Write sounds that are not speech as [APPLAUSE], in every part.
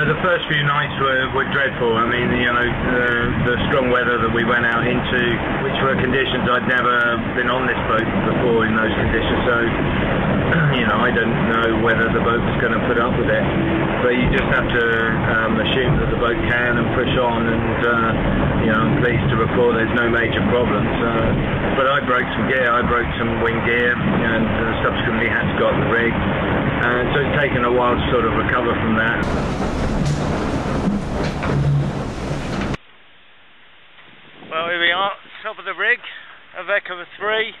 No, the first few nights were, were dreadful. I mean, you know, the, the strong weather that we went out into, which were conditions I'd never been on this boat before in those conditions. So, [CLEARS THROAT] you know, I don't know whether the boat was going to put up with it. But you just have to um, assume that the boat can and push on. And, uh, you know, I'm pleased to report there's no major problems. Uh, but I broke some gear. I broke some wing gear and uh, subsequently had to go up the rig. And so it's taken a while to sort of recover from that. Well, here we are, top of the rig, Ecover 3,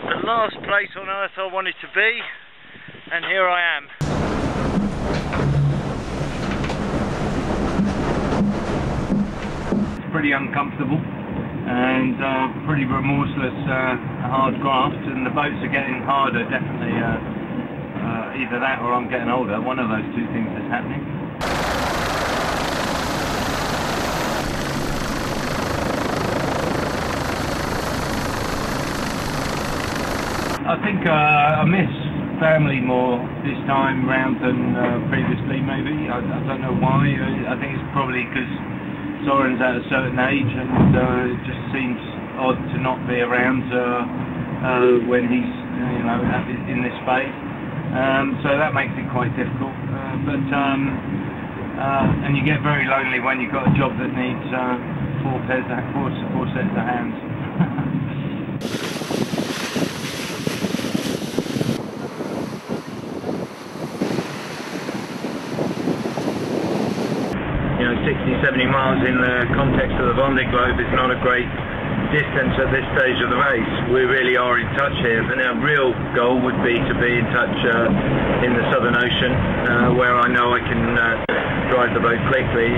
the last place on earth I wanted to be, and here I am. It's pretty uncomfortable and uh, pretty remorseless uh, hard graft and the boats are getting harder definitely uh, uh, either that or I'm getting older. One of those two things is happening. I think uh, I miss family more this time round than uh, previously maybe. I, I don't know why. I think it's probably because Soren's at a certain age and uh, it just seems odd to not be around uh, uh, when he's you know in this phase. Um, so that makes it quite difficult. Uh, but um, uh, and you get very lonely when you've got a job that needs uh, four pairs of four, four sets of hands. [LAUGHS] you know, 60, 70 miles in the context of the Vendée Globe is not a great distance at this stage of the race. We really are in touch here, but our real goal would be to be in touch uh, in the Southern Ocean, uh, where I know I can uh, drive the boat quickly.